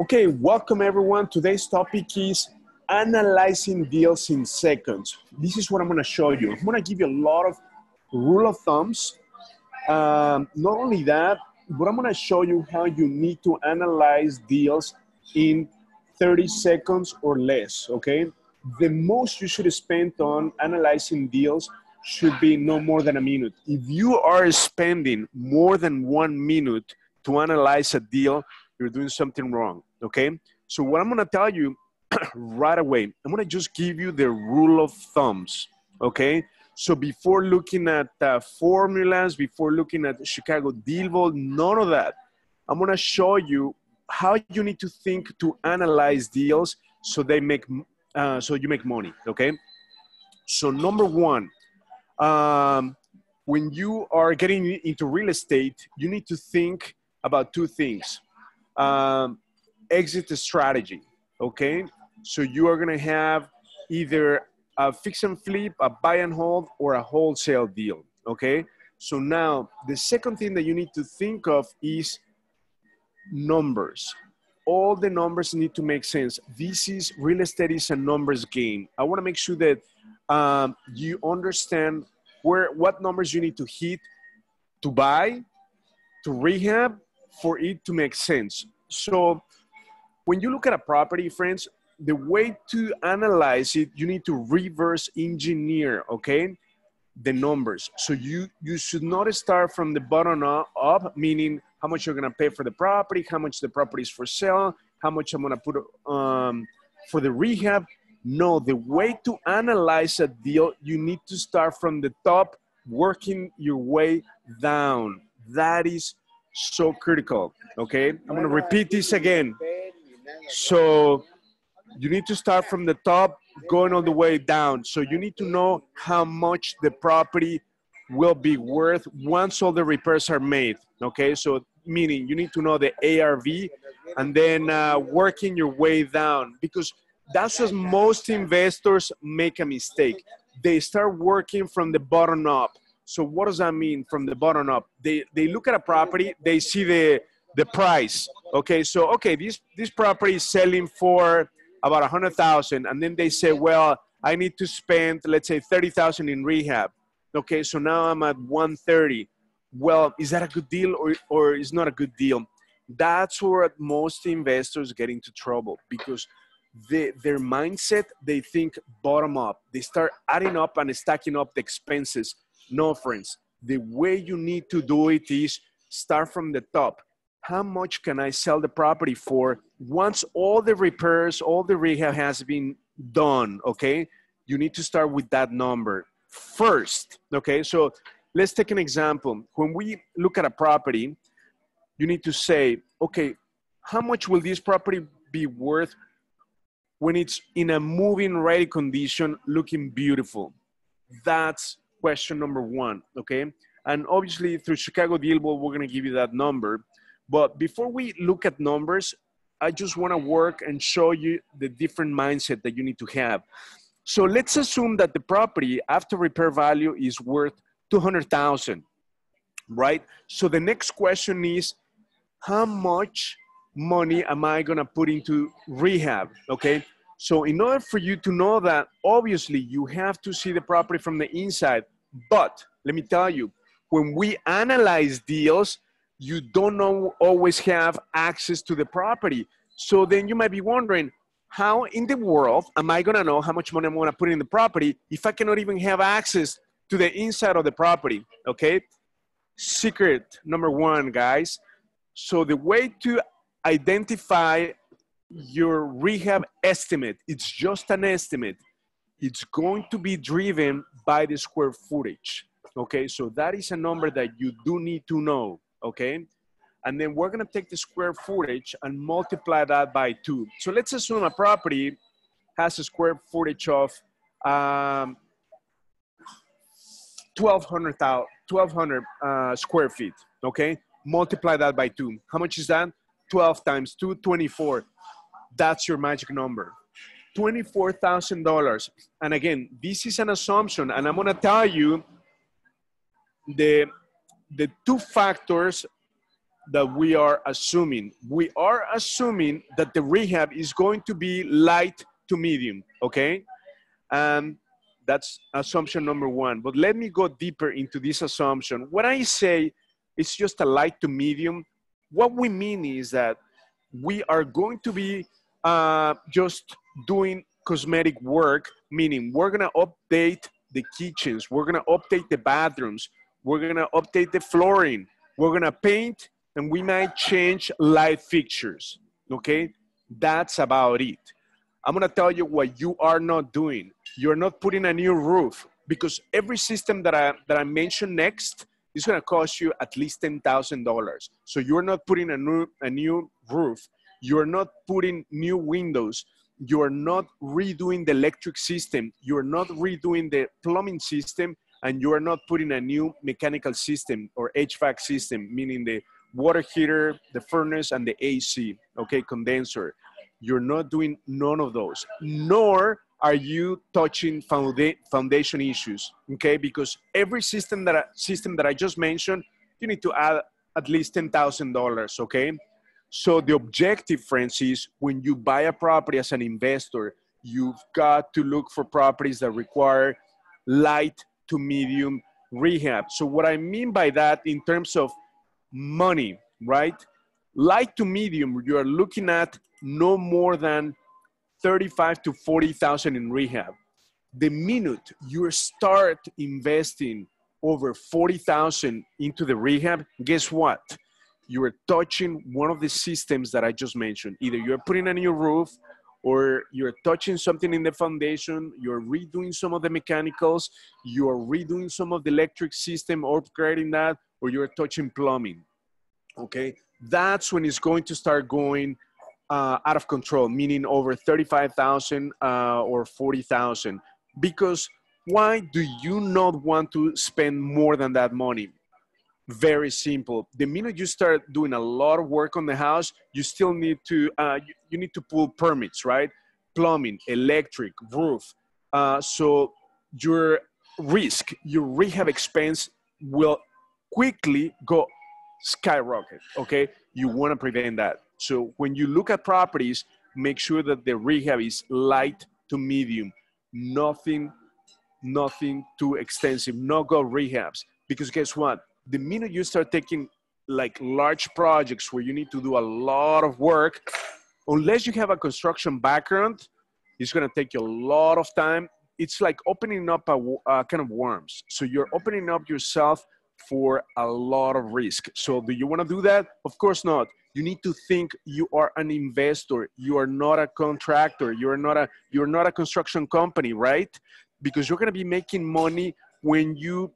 Okay, welcome everyone. Today's topic is analyzing deals in seconds. This is what I'm gonna show you. I'm gonna give you a lot of rule of thumbs. Um, not only that, but I'm gonna show you how you need to analyze deals in 30 seconds or less, okay? The most you should spend on analyzing deals should be no more than a minute. If you are spending more than one minute to analyze a deal, you're doing something wrong, okay? So what I'm gonna tell you right away, I'm gonna just give you the rule of thumbs, okay? So before looking at uh, formulas, before looking at Chicago Deal Vault, none of that. I'm gonna show you how you need to think to analyze deals so they make uh, so you make money. Okay. So number one, um, when you are getting into real estate, you need to think about two things: um, exit strategy. Okay. So you are gonna have either a fix and flip, a buy and hold, or a wholesale deal. Okay. So now the second thing that you need to think of is numbers. All the numbers need to make sense. This is real estate is a numbers game. I want to make sure that um, you understand where what numbers you need to hit to buy, to rehab, for it to make sense. So when you look at a property, friends, the way to analyze it, you need to reverse engineer, okay? The numbers. So you you should not start from the bottom up, meaning how much you're gonna pay for the property, how much the property is for sale, how much I'm gonna put um, for the rehab. No, the way to analyze a deal, you need to start from the top, working your way down. That is so critical. Okay, I'm gonna repeat this again. So you need to start from the top, going all the way down. So you need to know how much the property will be worth once all the repairs are made. Okay, so meaning you need to know the ARV and then uh, working your way down because that's what most investors make a mistake. They start working from the bottom up. So what does that mean from the bottom up? They they look at a property, they see the the price. Okay, so okay, this this property is selling for about a hundred thousand, and then they say, well, I need to spend let's say thirty thousand in rehab. Okay, so now I'm at one thirty well, is that a good deal or, or is not a good deal? That's where most investors get into trouble because they, their mindset, they think bottom up. They start adding up and stacking up the expenses. No, friends, the way you need to do it is start from the top. How much can I sell the property for once all the repairs, all the rehab has been done? Okay, you need to start with that number first. Okay, so let's take an example. When we look at a property, you need to say, okay, how much will this property be worth when it's in a moving ready condition, looking beautiful? That's question number one, okay? And obviously through Chicago Deal Vault, we're gonna give you that number. But before we look at numbers, I just wanna work and show you the different mindset that you need to have. So let's assume that the property after repair value is worth 200,000, right? So the next question is, how much money am I gonna put into rehab, okay? So in order for you to know that, obviously you have to see the property from the inside, but let me tell you, when we analyze deals, you don't know, always have access to the property. So then you might be wondering, how in the world am I gonna know how much money I'm gonna put in the property if I cannot even have access to the inside of the property, okay? Secret number one, guys. So the way to identify your rehab estimate, it's just an estimate. It's going to be driven by the square footage, okay? So that is a number that you do need to know, okay? And then we're gonna take the square footage and multiply that by two. So let's assume a property has a square footage of um, 1,200, 1200 uh, square feet, okay? Multiply that by two. How much is that? 12 times two, 24. That's your magic number. $24,000. And again, this is an assumption, and I'm gonna tell you the, the two factors that we are assuming? We are assuming that the rehab is going to be light to medium, okay? Um, that's assumption number one. But let me go deeper into this assumption. When I say it's just a light to medium, what we mean is that we are going to be uh, just doing cosmetic work, meaning we're gonna update the kitchens, we're gonna update the bathrooms, we're gonna update the flooring, we're gonna paint, and we might change light fixtures. Okay, that's about it. I'm gonna tell you what you are not doing. You're not putting a new roof because every system that I that I mention next is gonna cost you at least ten thousand dollars. So you're not putting a new a new roof. You're not putting new windows. You're not redoing the electric system. You're not redoing the plumbing system, and you are not putting a new mechanical system or HVAC system, meaning the water heater, the furnace, and the AC. Okay, condenser you're not doing none of those, nor are you touching founda foundation issues, okay? Because every system that, I, system that I just mentioned, you need to add at least $10,000, okay? So the objective, friends, is when you buy a property as an investor, you've got to look for properties that require light to medium rehab. So what I mean by that in terms of money, right? Light to medium, you are looking at no more than 35 to 40,000 in rehab. The minute you start investing over 40,000 into the rehab, guess what? You are touching one of the systems that I just mentioned. Either you're putting a new roof or you're touching something in the foundation, you're redoing some of the mechanicals, you're redoing some of the electric system, or upgrading that, or you're touching plumbing. Okay, that's when it's going to start going uh, out of control, meaning over 35,000 uh, or 40,000. Because why do you not want to spend more than that money? Very simple. The minute you start doing a lot of work on the house, you still need to uh, you, you, need to pull permits, right? Plumbing, electric, roof. Uh, so your risk, your rehab expense will quickly go skyrocket. Okay, you want to prevent that. So when you look at properties, make sure that the rehab is light to medium, nothing, nothing too extensive, no go rehabs. Because guess what? The minute you start taking like large projects where you need to do a lot of work, unless you have a construction background, it's gonna take you a lot of time. It's like opening up a, a kind of worms. So you're opening up yourself for a lot of risk. So do you wanna do that? Of course not you need to think you are an investor you are not a contractor you're not a you're not a construction company right because you're going to be making money when you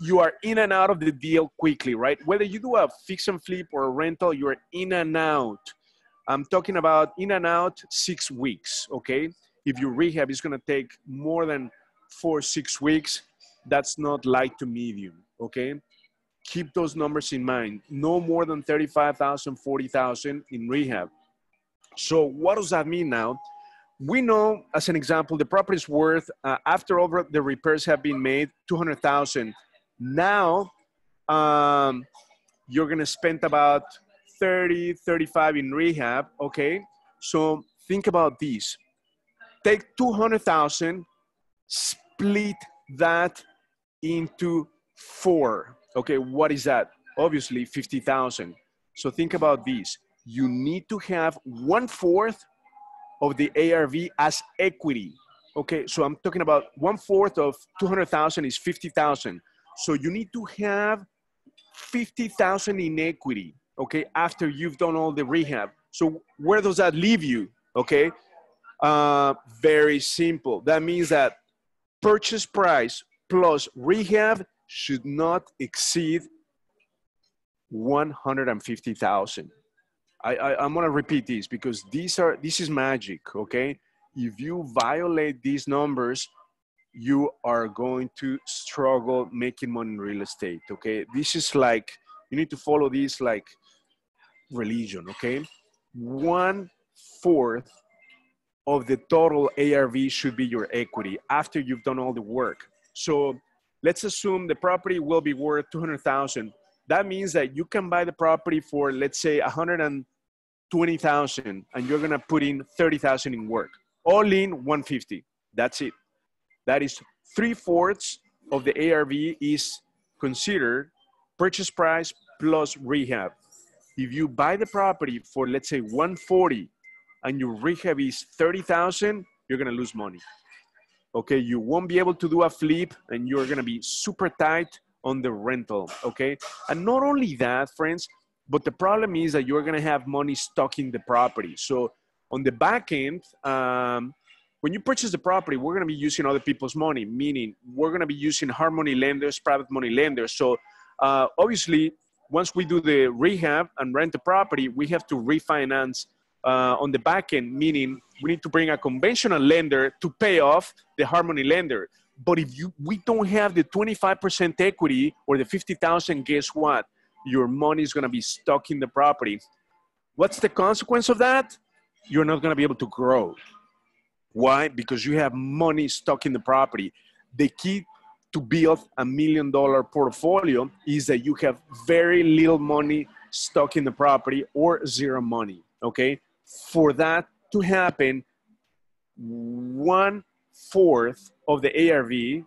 you are in and out of the deal quickly right whether you do a fix and flip or a rental you're in and out i'm talking about in and out six weeks okay if your rehab is going to take more than four six weeks that's not light to medium okay keep those numbers in mind. No more than 35,000, 40,000 in rehab. So what does that mean now? We know, as an example, the property is worth, uh, after all the repairs have been made, 200,000. Now, um, you're gonna spend about 30, 35 in rehab, okay? So think about this. Take 200,000, split that into four, Okay, what is that? Obviously 50,000. So think about this. You need to have one fourth of the ARV as equity. Okay, so I'm talking about one fourth of 200,000 is 50,000. So you need to have 50,000 in equity, okay, after you've done all the rehab. So where does that leave you? Okay, uh, very simple. That means that purchase price plus rehab should not exceed 150,000. I, I, I'm gonna repeat this because these are, this is magic, okay? If you violate these numbers, you are going to struggle making money in real estate, okay? This is like, you need to follow this like religion, okay? One fourth of the total ARV should be your equity after you've done all the work. So let's assume the property will be worth 200,000. That means that you can buy the property for, let's say, 120,000 and you're gonna put in 30,000 in work. All in 150. That's it. That is three fourths of the ARV is considered purchase price plus rehab. If you buy the property for, let's say, 140 and your rehab is 30,000, you're gonna lose money. Okay, you won't be able to do a flip and you're gonna be super tight on the rental, okay? And not only that, friends, but the problem is that you're gonna have money stuck in the property. So on the back end, um, when you purchase the property, we're gonna be using other people's money, meaning we're gonna be using hard money lenders, private money lenders. So uh, obviously, once we do the rehab and rent the property, we have to refinance uh, on the back end, meaning we need to bring a conventional lender to pay off the hard money lender. But if you we don't have the 25% equity or the 50,000, guess what? Your money is gonna be stuck in the property. What's the consequence of that? You're not gonna be able to grow. Why? Because you have money stuck in the property. The key to build a million dollar portfolio is that you have very little money stuck in the property or zero money. Okay. For that to happen, one fourth of the ARV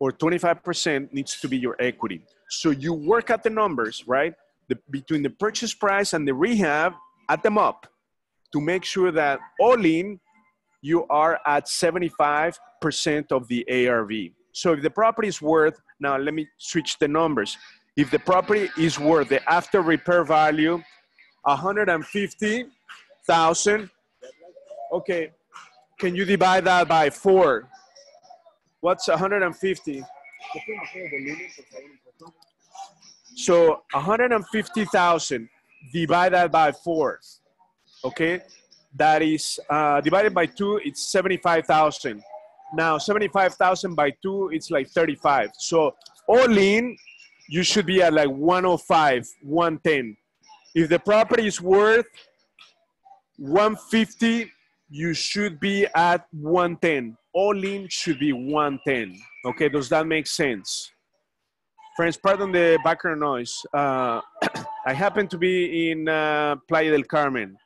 or 25% needs to be your equity. So you work out the numbers, right? The, between the purchase price and the rehab, add them up to make sure that all in, you are at 75% of the ARV. So if the property is worth, now let me switch the numbers. If the property is worth the after repair value, 150,000, okay, can you divide that by four? What's 150? So 150,000 divided by four, okay? That is uh, divided by two, it's 75,000. Now 75,000 by two, it's like 35. So all in, you should be at like 105, 110. If the property is worth 150, you should be at 110. All in should be 110. Okay, does that make sense? Friends, pardon the background noise. Uh, I happen to be in uh, Playa del Carmen,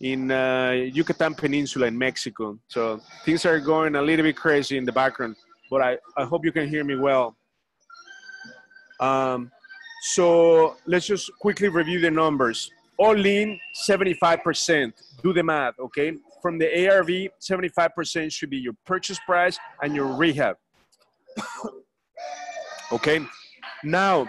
in uh, Yucatan Peninsula in Mexico. So things are going a little bit crazy in the background, but I, I hope you can hear me well. Um, so let's just quickly review the numbers. All in, 75%. Do the math, okay? From the ARV, 75% should be your purchase price and your rehab. okay? Now,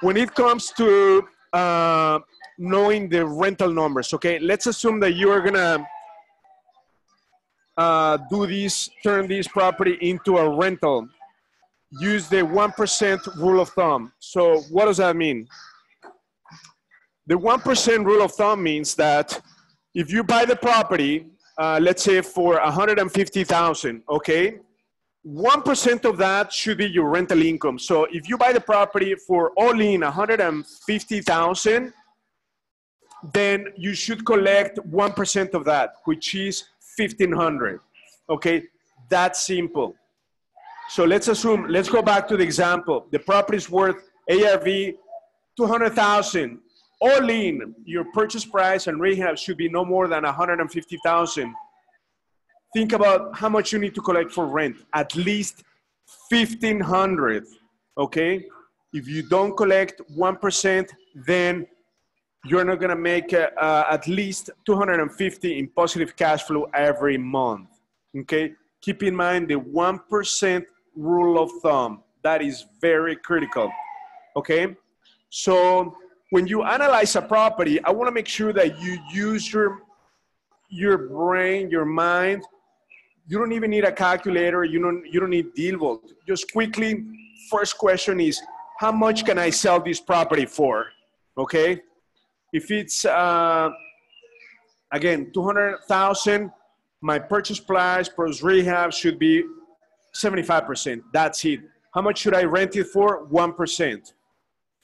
when it comes to uh, knowing the rental numbers, okay, let's assume that you are gonna uh, do this, turn this property into a rental. Use the 1% rule of thumb. So, what does that mean? The 1% rule of thumb means that if you buy the property, uh, let's say for 150,000, okay? 1% of that should be your rental income. So if you buy the property for all in 150,000, then you should collect 1% of that, which is 1500. Okay, that's simple. So let's assume, let's go back to the example. The property is worth ARV 200,000. All in, your purchase price and rehab should be no more than 150,000. Think about how much you need to collect for rent. At least 1,500, okay? If you don't collect 1%, then you're not gonna make uh, at least 250 in positive cash flow every month, okay? Keep in mind the 1% rule of thumb. That is very critical, okay? So when you analyze a property, I want to make sure that you use your your brain, your mind. You don't even need a calculator. You don't you don't need deal Dealvault. Just quickly, first question is, how much can I sell this property for? Okay, if it's uh, again two hundred thousand, my purchase price plus rehab should be seventy five percent. That's it. How much should I rent it for? One percent.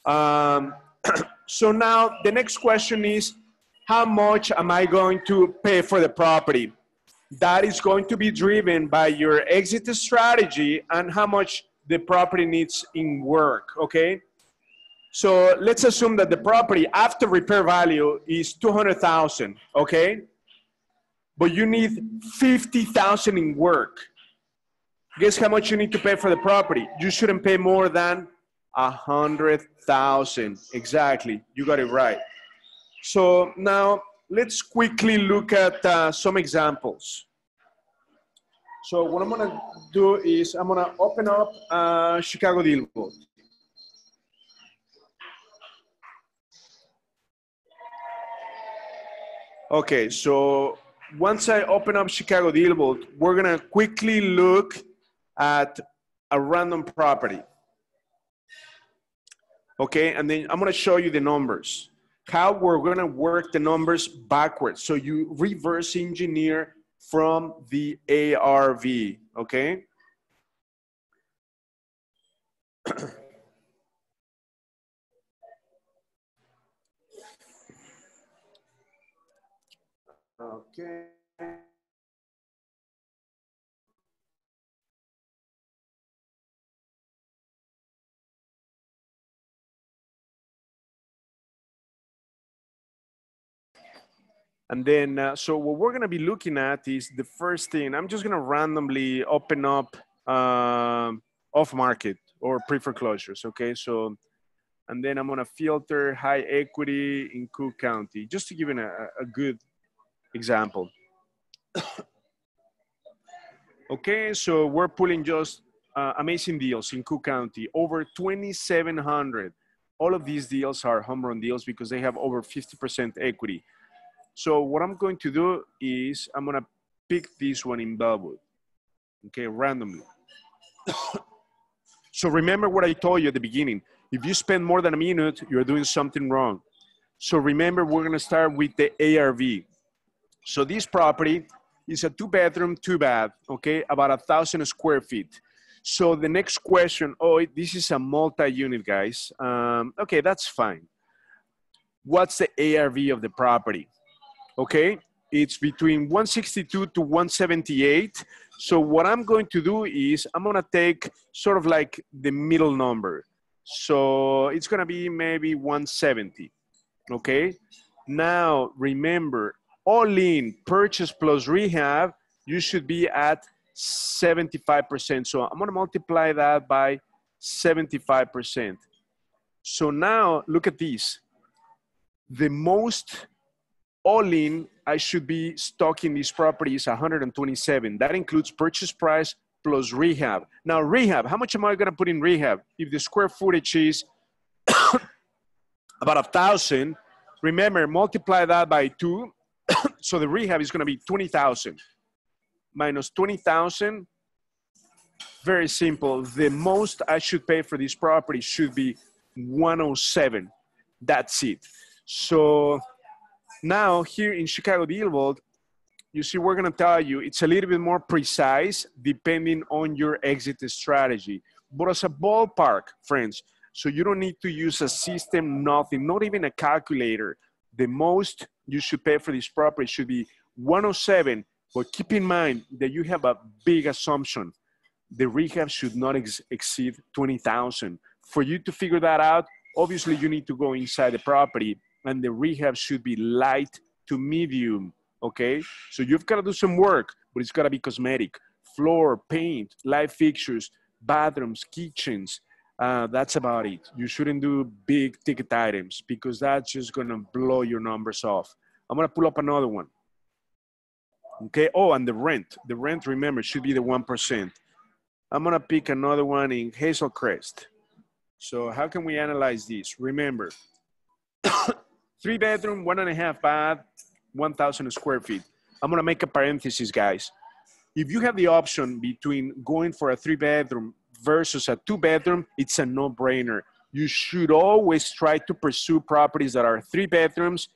Um, so now the next question is, how much am I going to pay for the property? That is going to be driven by your exit strategy and how much the property needs in work, okay? So let's assume that the property after repair value is 200,000, okay? But you need 50,000 in work. Guess how much you need to pay for the property? You shouldn't pay more than a hundred thousand. Exactly, you got it right. So now let's quickly look at uh, some examples. So what I'm gonna do is I'm gonna open up uh, Chicago Deal Okay, so once I open up Chicago Deal Vault, we're gonna quickly look at a random property. Okay, and then I'm gonna show you the numbers. How we're gonna work the numbers backwards. So you reverse engineer from the ARV, okay? okay. And then, uh, so what we're gonna be looking at is the first thing, I'm just gonna randomly open up um, off market or pre-foreclosures, okay? So, and then I'm gonna filter high equity in Cook County, just to give you a, a good example. okay, so we're pulling just uh, amazing deals in Cook County, over 2,700. All of these deals are home run deals because they have over 50% equity. So what I'm going to do is I'm gonna pick this one in Bellwood, okay, randomly. so remember what I told you at the beginning. If you spend more than a minute, you're doing something wrong. So remember, we're gonna start with the ARV. So this property is a two bedroom, two bath, okay, about a thousand square feet. So the next question, oh, this is a multi-unit, guys. Um, okay, that's fine. What's the ARV of the property? okay? It's between 162 to 178. So what I'm going to do is I'm gonna take sort of like the middle number. So it's gonna be maybe 170, okay? Now, remember, all in purchase plus rehab, you should be at 75%. So I'm gonna multiply that by 75%. So now look at this. The most all in, I should be stocking these properties 127. That includes purchase price plus rehab. Now, rehab, how much am I gonna put in rehab? If the square footage is about a thousand, remember, multiply that by two. So the rehab is gonna be 20,000 minus 20,000. Very simple. The most I should pay for this property should be 107. That's it. So now, here in Chicago Deal Vault, you see, we're gonna tell you it's a little bit more precise depending on your exit strategy. But as a ballpark, friends, so you don't need to use a system, nothing, not even a calculator. The most you should pay for this property should be 107, but keep in mind that you have a big assumption. The rehab should not ex exceed 20,000. For you to figure that out, obviously you need to go inside the property and the rehab should be light to medium, okay? So you've got to do some work, but it's got to be cosmetic. Floor, paint, light fixtures, bathrooms, kitchens. Uh, that's about it. You shouldn't do big ticket items because that's just going to blow your numbers off. I'm going to pull up another one. Okay. Oh, and the rent. The rent, remember, should be the 1%. I'm going to pick another one in Hazel Crest. So how can we analyze this? Remember, Three bedroom, one and a half bath, 1,000 square feet. I'm gonna make a parenthesis, guys. If you have the option between going for a three bedroom versus a two bedroom, it's a no brainer. You should always try to pursue properties that are three bedrooms,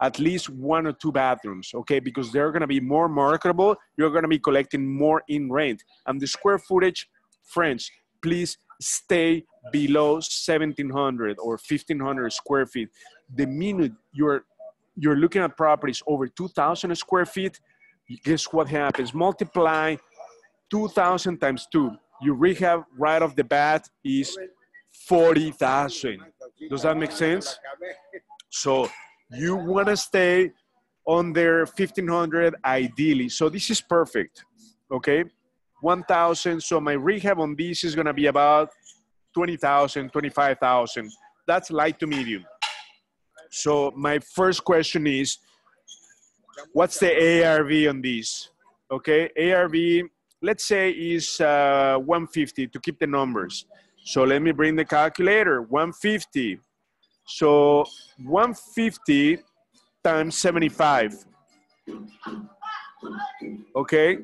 at least one or two bathrooms, okay? Because they're gonna be more marketable. You're gonna be collecting more in rent. And the square footage, friends, please stay below 1700 or 1500 square feet the minute you're you're looking at properties over 2,000 square feet, guess what happens? Multiply 2,000 times two. Your rehab right off the bat is 40,000. Does that make sense? So you want to stay on under 1500 ideally. So this is perfect. Okay. 1000. So my rehab on this is going to be about 20,000, 25,000. That's light to medium. So my first question is, what's the ARV on this? Okay, ARV, let's say is uh, 150 to keep the numbers. So let me bring the calculator, 150. So 150 times 75. Okay,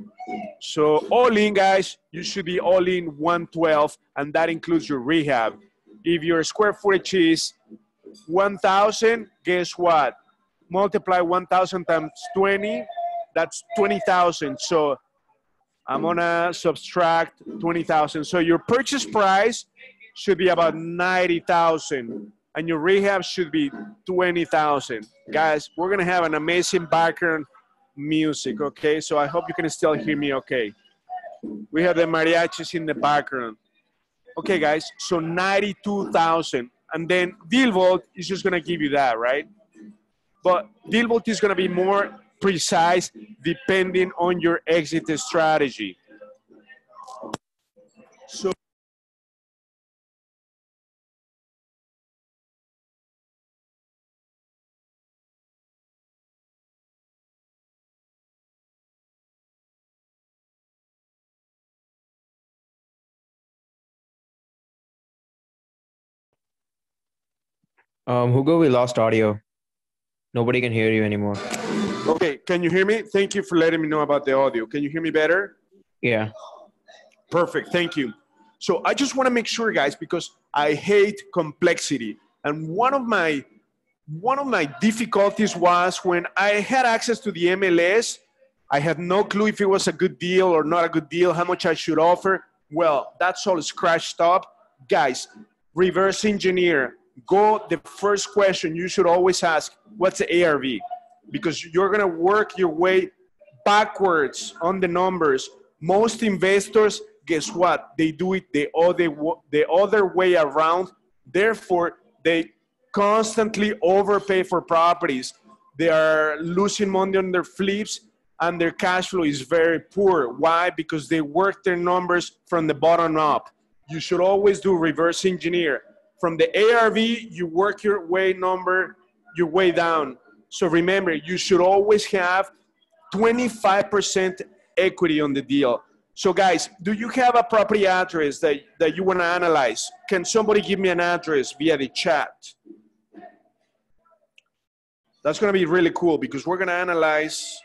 so all in guys, you should be all in 112 and that includes your rehab. If your square footage is 1,000, guess what? Multiply 1,000 times 20, that's 20,000. So I'm gonna subtract 20,000. So your purchase price should be about 90,000 and your rehab should be 20,000. Guys, we're gonna have an amazing background music, okay? So I hope you can still hear me okay. We have the mariachis in the background. Okay, guys, so 92,000 and then Dealvault is just to give you that, right? But Dealvault is to be more precise depending on your exit strategy. So Um, Hugo, we lost audio. Nobody can hear you anymore. Okay, can you hear me? Thank you for letting me know about the audio. Can you hear me better? Yeah. Perfect, thank you. So I just want to make sure, guys, because I hate complexity. And one of my one of my difficulties was when I had access to the MLS, I had no clue if it was a good deal or not a good deal, how much I should offer. Well, that's all scratched up. Guys, reverse engineer go the first question you should always ask what's the arv because you're going to work your way backwards on the numbers. Most investors guess what? They do it the other the other way around. Therefore they constantly overpay for properties. They are losing money on their flips and their cash flow is very poor. Why? Because they work their numbers from the bottom up. You should always do reverse engineer. From the ARV, you work your way number, your way down. So remember, you should always have 25% equity on the deal. So guys, do you have a property address that, that you want to analyze? Can somebody give me an address via the chat? That's going to be really cool because we're going to analyze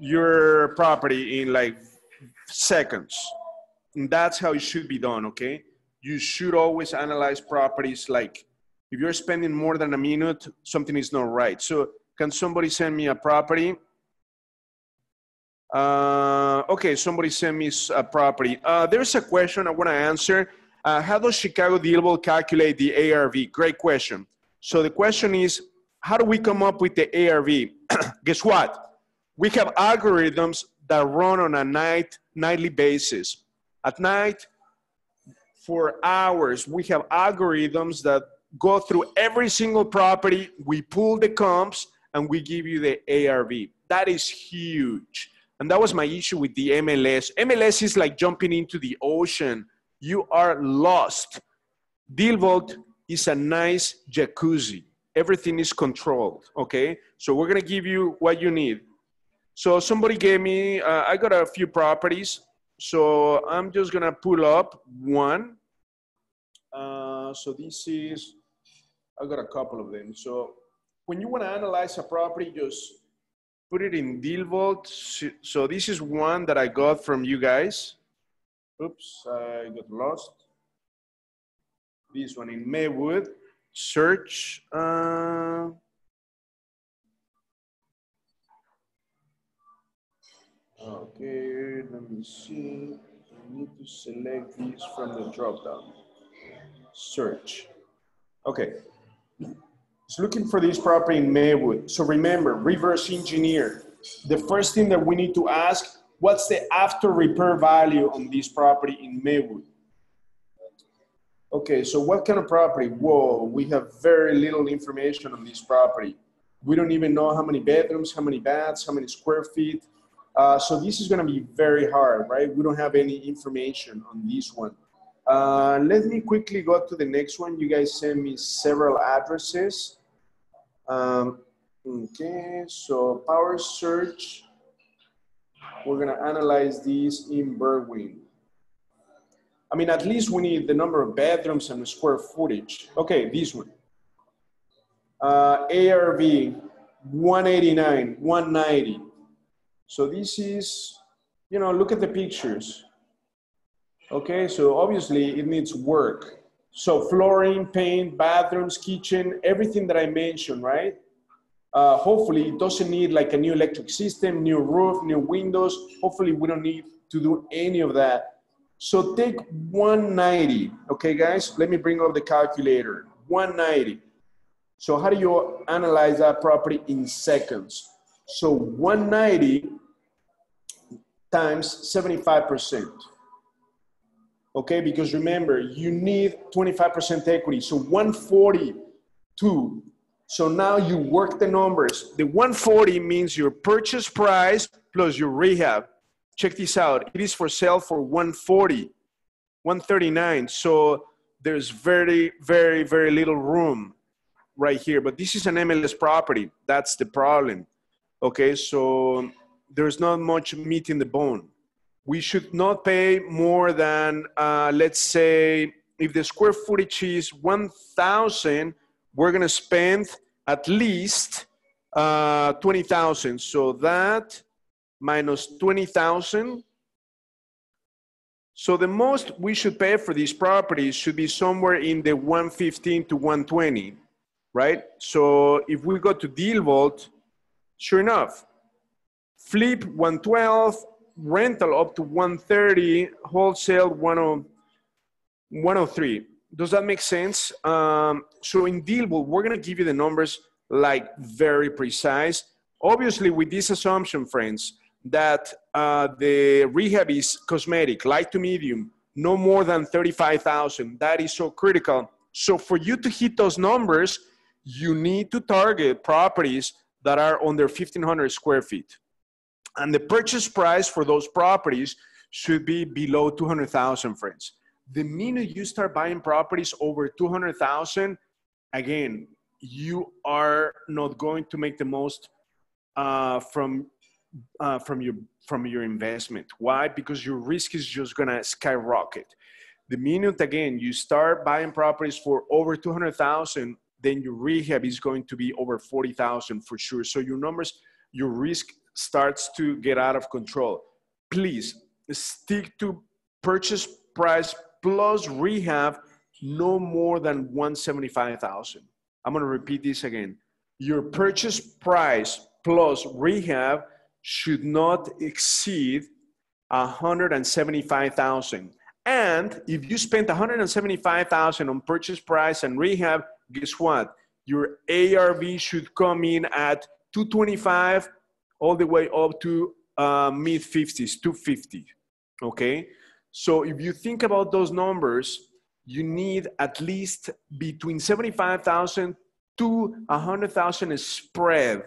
your property in like seconds. And that's how it should be done, okay? you should always analyze properties like if you're spending more than a minute, something is not right. So can somebody send me a property? Uh, okay, somebody send me a property. Uh, there's a question I want to answer. Uh, how does Chicago Dealvault calculate the ARV? Great question. So the question is, how do we come up with the ARV? Guess what? We have algorithms that run on a night nightly basis. At night, for hours. We have algorithms that go through every single property. We pull the comps and we give you the ARV. That is huge. And that was my issue with the MLS. MLS is like jumping into the ocean. You are lost. Dealvault is a nice jacuzzi. Everything is controlled, okay? So we're gonna give you what you need. So somebody gave me, uh, I got a few properties. So I'm just gonna pull up one. Uh, so this is, I got a couple of them. So when you wanna analyze a property, just put it in Dealvault. So this is one that I got from you guys. Oops, I got lost. This one in Maywood. Search. Uh, Okay, let me see. I need to select these from the dropdown. Search. Okay. It's looking for this property in Maywood. So remember, reverse engineer. The first thing that we need to ask, what's the after repair value on this property in Maywood? Okay, so what kind of property? Whoa, we have very little information on this property. We don't even know how many bedrooms, how many baths, how many square feet. Uh, so this is gonna be very hard, right? We don't have any information on this one. Uh, let me quickly go to the next one. You guys sent me several addresses. Um, okay, so power search. We're gonna analyze these in Berwyn. I mean, at least we need the number of bedrooms and the square footage. Okay, this one. Uh, ARV, 189, 190. So this is, you know, look at the pictures. Okay, so obviously it needs work. So flooring, paint, bathrooms, kitchen, everything that I mentioned, right? Uh, hopefully it doesn't need like a new electric system, new roof, new windows. Hopefully we don't need to do any of that. So take 190, okay guys? Let me bring up the calculator, 190. So how do you analyze that property in seconds? So 190 times 75%. Okay, because remember, you need 25% equity. So 142. So now you work the numbers. The 140 means your purchase price plus your rehab check this out. It is for sale for 140, 139. So there's very, very, very little room right here. But this is an MLS property. That's the problem. Okay, so there's not much meat in the bone. We should not pay more than, uh, let's say, if the square footage is 1,000, we're gonna spend at least uh, 20,000. So that minus 20,000. So the most we should pay for these properties should be somewhere in the 115 to 120, right? So if we go to deal vault, sure enough, flip 112, rental up to 130, wholesale 103. Does that make sense? Um, so in deal we're gonna give you the numbers like very precise. Obviously with this assumption, friends, that uh, the rehab is cosmetic, light to medium, no more than 35,000. That is so critical. So for you to hit those numbers, you need to target properties that are under 1,500 square feet. And the purchase price for those properties should be below 200,000, friends. The minute you start buying properties over 200,000, again, you are not going to make the most uh, from uh, from your from your investment. Why? Because your risk is just gonna skyrocket. The minute again you start buying properties for over two hundred thousand, then your rehab is going to be over forty thousand for sure. So your numbers, your risk starts to get out of control. Please stick to purchase price plus rehab no more than 175,000. I'm going to repeat this again. Your purchase price plus rehab should not exceed 175,000. And if you spent 175,000 on purchase price and rehab, guess what? Your ARV should come in at 225 all the way up to uh, mid 50s, 250. Okay? So if you think about those numbers, you need at least between 75,000 to 100,000 spread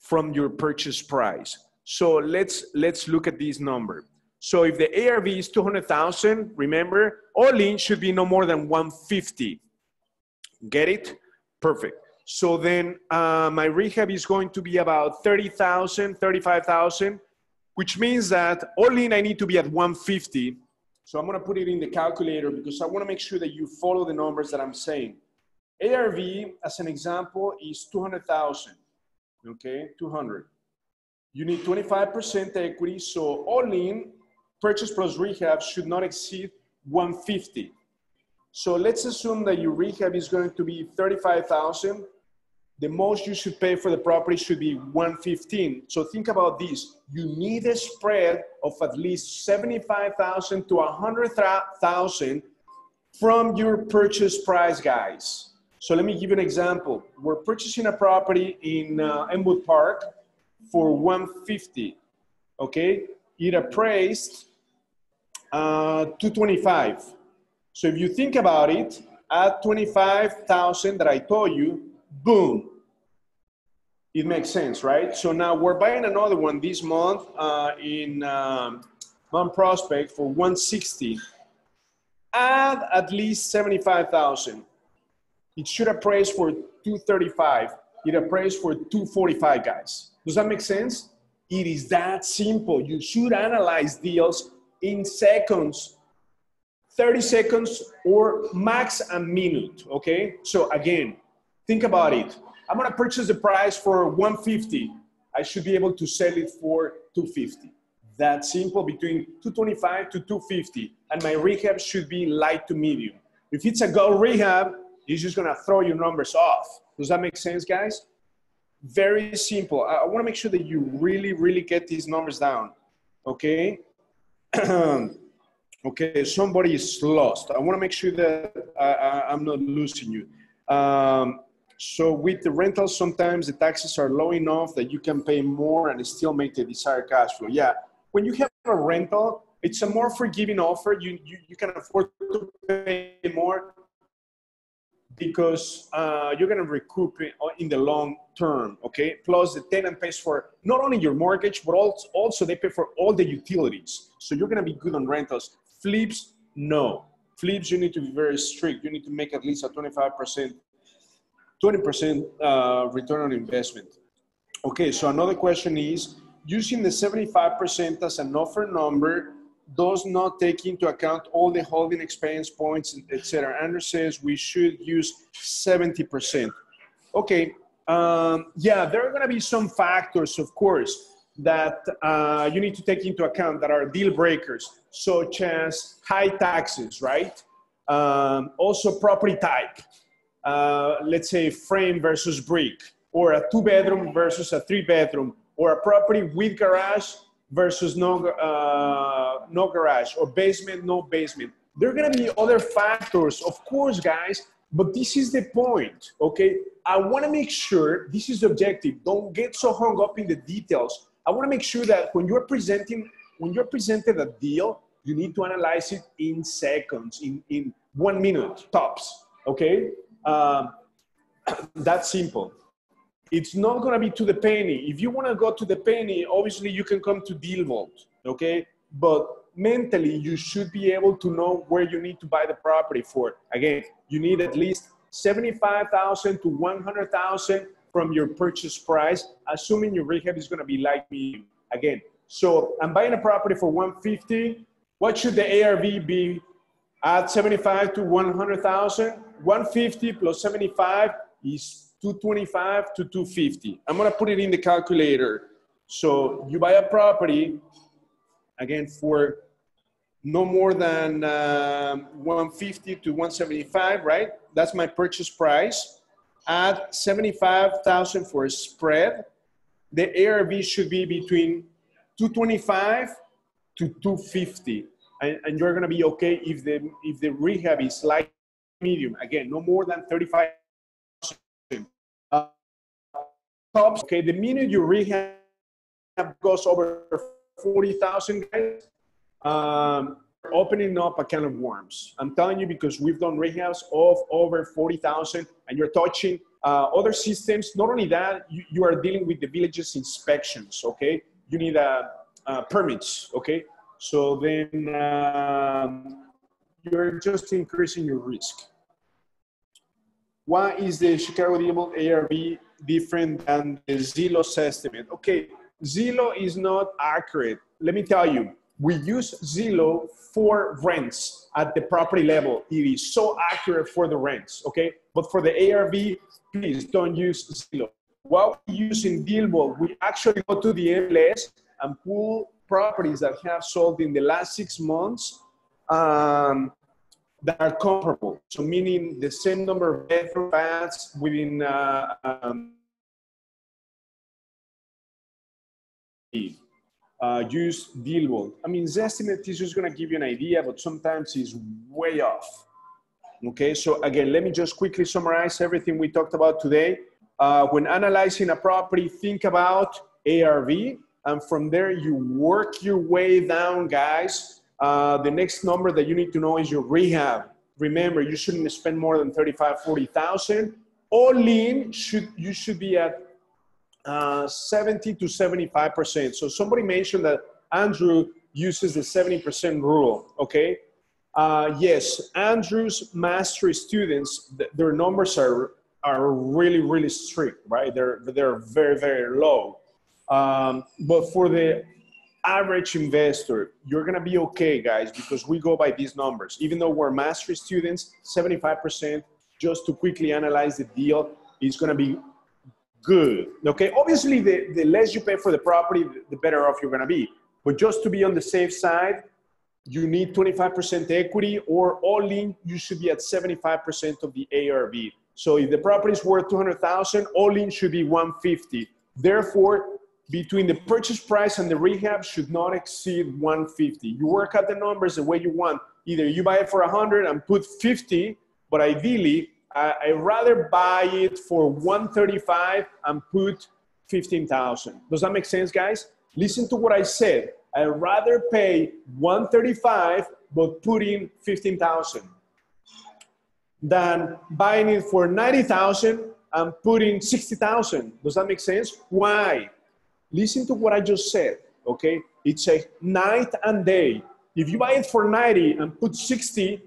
from your purchase price. So let's, let's look at this number. So if the ARV is 200,000, remember, all in should be no more than 150. Get it? Perfect. So then uh, my rehab is going to be about 30,000, 35,000, which means that all in I need to be at 150. So I'm gonna put it in the calculator because I wanna make sure that you follow the numbers that I'm saying. ARV, as an example, is 200,000 okay, 200. You need 25% equity, so all in, purchase plus rehab should not exceed 150. So let's assume that your rehab is going to be 35,000. The most you should pay for the property should be 115. So think about this. You need a spread of at least 75,000 to 100,000 from your purchase price, guys. So let me give you an example. We're purchasing a property in uh, Elmwood Park for 150. Okay, it appraised uh, 225. So if you think about it, at 25,000 that I told you, boom, it makes sense, right? So now we're buying another one this month uh, in um, Mount Prospect for 160. Add at least 75,000. It should appraise for 235. It appraised for 245, guys. Does that make sense? It is that simple. You should analyze deals in seconds, 30 seconds or max a minute, okay? So again, think about it. I'm gonna purchase the price for 150. I should be able to sell it for 250. That simple between 225 to 250. And my rehab should be light to medium. If it's a gold rehab, it's just gonna throw your numbers off. Does that make sense, guys? Very simple. I, I wanna make sure that you really, really get these numbers down, okay? okay, somebody is lost. I wanna make sure that I, am not losing you. Um, so with the rentals, sometimes the taxes are low enough that you can pay more and still make the desired cash flow. Yeah, when you have a rental, it's a more forgiving offer. You, you, you can afford to pay more because uh, you're going to recoup in the long term, okay? Plus the tenant pays for not only your mortgage, but also, also they pay for all the utilities. So you're going to be good on rentals. Flips, no. Flips, you need to be very strict. You need to make at least a 25%, 20% uh, return on investment. Okay, so another question is, using the 75% as an offer number does not take into account all the holding expense points, etc. Andrew says we should use 70%. Okay, um, yeah, there are going to be some factors, of course, that uh, you need to take into account that are deal breakers, such as high taxes, right? Um, also, property type. Uh, let's say frame versus brick, or a two bedroom versus a three bedroom, or a property with garage versus no, uh, no garage or basement, no basement. There are going to be other factors, of course, guys, but this is the point, okay? I want to make sure this is objective. Don't get so hung up in the details. I want to make sure that when you're presenting, when you're presented a deal, you need to analyze it in seconds, in, in one minute tops, okay? Um, that's simple it's not going to be to the penny. If you want to go to the penny, obviously you can come to Deal Vault, okay? But mentally, you should be able to know where you need to buy the property for. Again, you need at least 75,000 to 100,000 from your purchase price, assuming your rehab is going to be like me. Again, so I'm buying a property for 150. What should the ARV be at 75 to 100,000? 150 plus 75 is 225 to 250. I'm gonna put it in the calculator. So you buy a property, again, for no more than um, 150 to 175, right? That's my purchase price. Add 75,000 for a spread. The ARV should be between 225 to 250. And, and you're gonna be okay if the, if the rehab is light medium. Again, no more than 35 tops. Okay, the minute you rehab goes over 40,000 guys, um, opening up a can of worms. I'm telling you because we've done rehabs of over 40,000 and you're touching uh, other systems. Not only that, you, you, are dealing with the villages inspections, okay? You need uh, uh, permits, okay? So then um, you're just increasing your risk. Why is the Chicago Deal ARV different than the Zillow's estimate? Okay, Zillow is not accurate. Let me tell you, we use Zillow for rents at the property level. It is so accurate for the rents, okay? But for the ARV, please don't use Zillow. What we use in Dealvault, we actually go to the MLS and pull properties that have sold in the last six months um, that are comparable. So meaning the same number of bedroom within uh, um, uh, use Dealvault. I mean, the estimate is just going to give you an idea, but sometimes it's way off. Okay, so again, let me just quickly summarize everything we talked about today. Uh, when analyzing a property, think about ARV, and from there you work your way down, guys, uh, the next number that you need to know is your rehab. remember, you shouldn't spend more than 35, 40,000. All in, should, you should be at uh, 70 to 75%. So somebody mentioned that Andrew uses the 70% rule, okay? Uh, yes, Andrew's mastery students, th- their numbers are, are really, really strict, right? They're, they're very, very low. Um, but for the average investor, you're gonna be okay, guys, because we go by these numbers. Even though we're mastery students, 75% just to quickly analyze the deal is gonna be good. Okay, obviously, the, the less you pay for the property, the better off you're gonna be. But just to be on the safe side, you need 25% equity or all in, you should be at 75% of the ARV. So if the property is worth 200,000, all in should be 150. Therefore, between the purchase price and the rehab should not exceed 150. You work out the numbers the way you want. Either you buy it for 100 and put 50, but ideally, I, rather buy it for 135 and put 15,000. Does that make sense, guys? Listen to what I said. I'd rather pay 135 but put in 15,000 than buying it for 90,000 and putting 60,000. Does that make sense? Why? Listen to what I just said, okay? It's a night and day. If you buy it for 90 and put 60,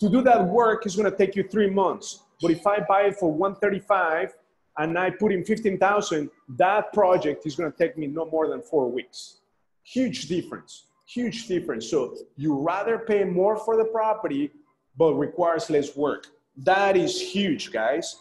to do that work is gonna take you three months. But if I buy it for 135 and I put in 15,000, that project is gonna take me no more than four weeks. Huge difference, huge difference. So you rather pay more for the property, but requires less work. That is huge, guys.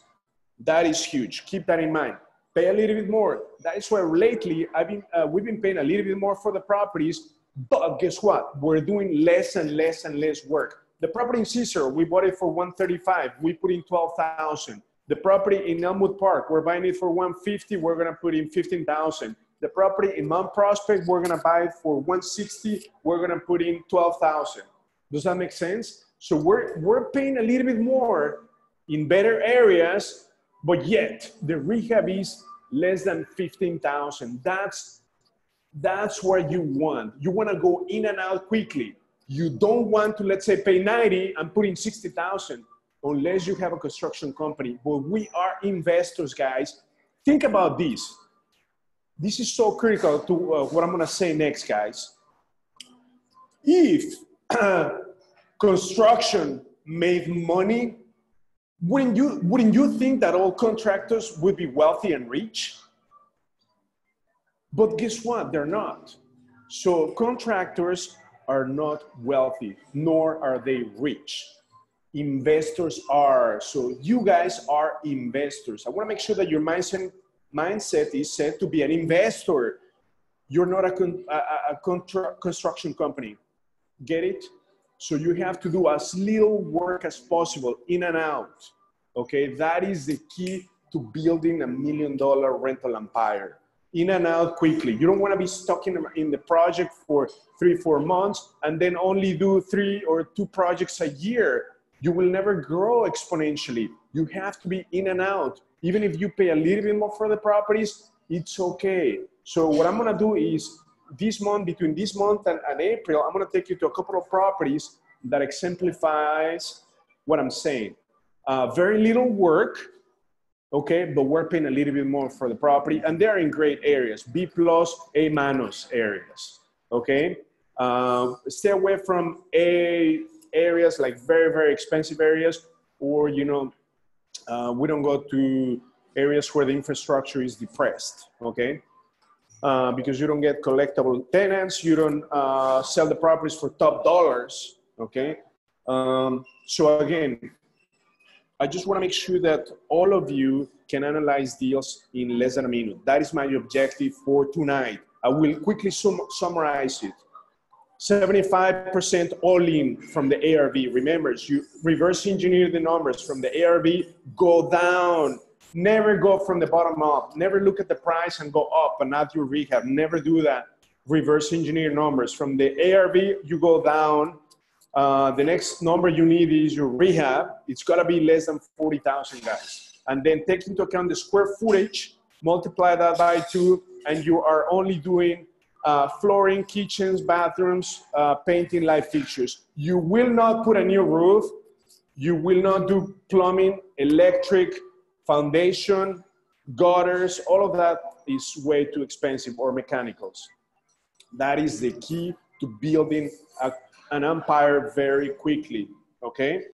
That is huge. Keep that in mind. Pay a little bit more. That is why lately I've been, uh, we've been paying a little bit more for the properties, but guess what? We're doing less and less and less work. The property in Cicero, we bought it for 135. We put in 12,000. The property in Elmwood Park, we're buying it for 150. We're gonna put in 15,000. The property in Mount Prospect, we're gonna buy it for 160. We're gonna put in 12,000. Does that make sense? So we're, we're paying a little bit more in better areas, but yet the rehab is less than 15,000. That's, that's what you want. You wanna go in and out quickly. You don't want to, let's say, pay 90 and put in 60,000 unless you have a construction company. But we are investors, guys. Think about this. This is so critical to uh, what I'm gonna say next, guys. If construction made money, wouldn't you, wouldn't you think that all contractors would be wealthy and rich? But guess what? They're not. So contractors are not wealthy, nor are they rich. Investors are. So you guys are investors. I want to make sure that your mindset, mindset is set to be an investor. You're not a, a, a construction company. Get it? So you have to do as little work as possible in and out. Okay, that is the key to building a million dollar rental empire. In and out quickly. You don't want to be stuck in, in the project for three, four months and then only do three or two projects a year. You will never grow exponentially. You have to be in and out. Even if you pay a little bit more for the properties, it's okay. So what I'm gonna do is this month, between this month and, and April, I'm gonna take you to a couple of properties that exemplifies what I'm saying. Uh, very little work, okay, but we're paying a little bit more for the property, and they're in great areas, B plus, A minus areas, okay. Uh, stay away from A areas like very very expensive areas, or you know, uh, we don't go to areas where the infrastructure is depressed, okay. Uh, because you don't get collectible tenants, you don't uh, sell the properties for top dollars, okay? Um, so again, I just want to make sure that all of you can analyze deals in less than a minute. That is my objective for tonight. I will quickly sum summarize it. 75% all in from the ARV. Remember, you reverse engineer the numbers from the ARV, go down. Never go from the bottom up. Never look at the price and go up and add your rehab. Never do that. Reverse engineer numbers. From the ARV, you go down. Uh, the next number you need is your rehab. It's got to be less than 40,000 guys. And then take into account the square footage, multiply that by two, and you are only doing uh, flooring, kitchens, bathrooms, uh, painting, light fixtures. You will not put a new roof. You will not do plumbing, electric, foundation, gutters, all of that is way too expensive or mechanicals. That is the key to building a, an empire very quickly, okay?